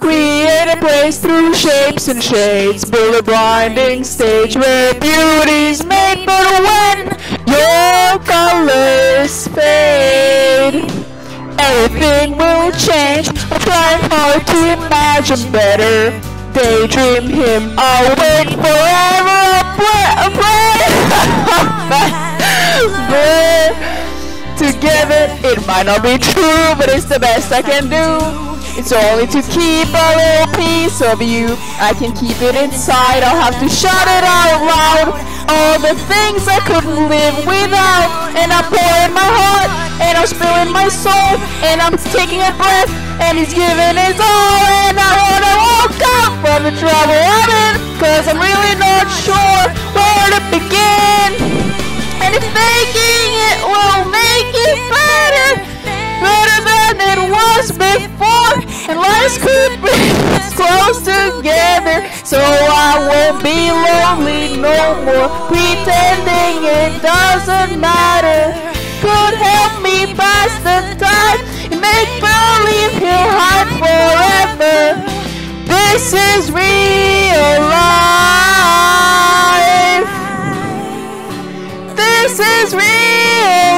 Create a place through shapes and shades. Build a blinding stage where beauty's made. But when your colors fade, everything will change. I'm trying hard to imagine better. Daydream him, I'll wait forever. Together, it might not be true, but it's the best I can do. It's only to keep a little piece of you. I can keep it inside, I'll have to shout it out loud. All the things I couldn't live without. And I pour in my heart, and I'm spilling my soul, and I'm taking a breath, and he's giving his all. And I wanna walk out from the trouble I'm in, cause I'm really not sure where to begin. And if making it will make it better, better lives us close together, so I won't be lonely no more, pretending it doesn't matter. Could help me pass the time and make believe he'll hide forever. This is real life. This is real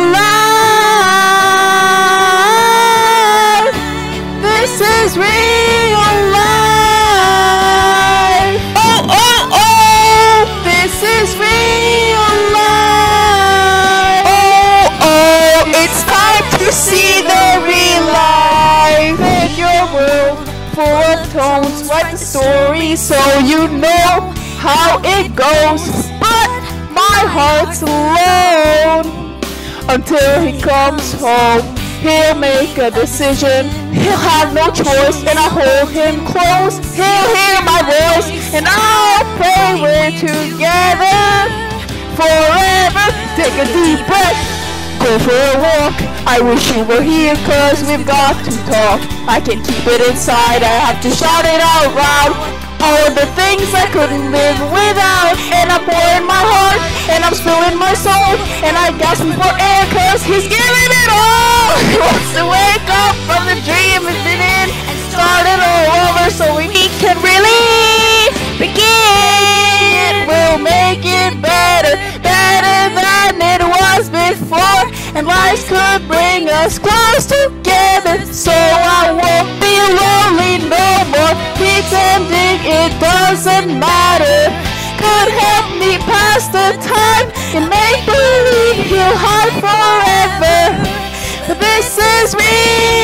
see the real life. in your world full of tones. Write the story so you know how it goes. But my heart's alone until he comes home. He'll make a decision. He'll have no choice, and I'll hold him close. He'll hear my voice, and I'll pray we're together forever. Take a deep breath. Go for a walk. I wish you were here, cause we've got to talk. I can keep it inside, I have to shout it out loud. All the things I couldn't live without. And I'm in my heart, and I'm spilling my soul. And I gasp for air, cause he's giving it bring us close together, so I won't be lonely no more. Pretending it doesn't matter. Could help me pass the time and make believe he'll hide forever. This is real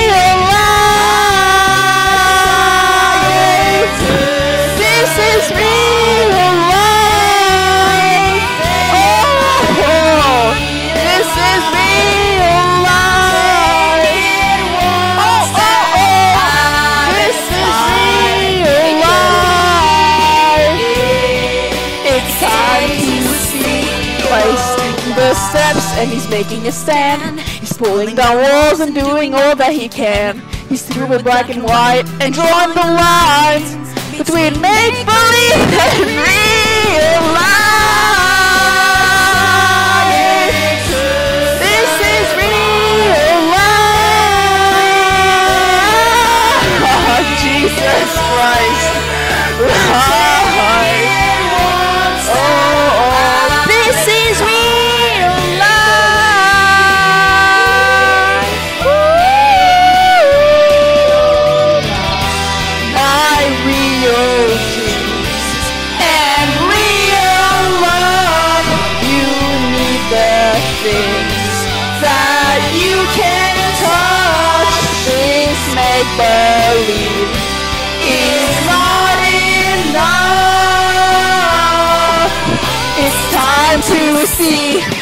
and he's making a stand. He's pulling down walls and doing all that he can. He's through with black and white and drawing the lines between make things that you can touch. This make believe is not enough. It's time to see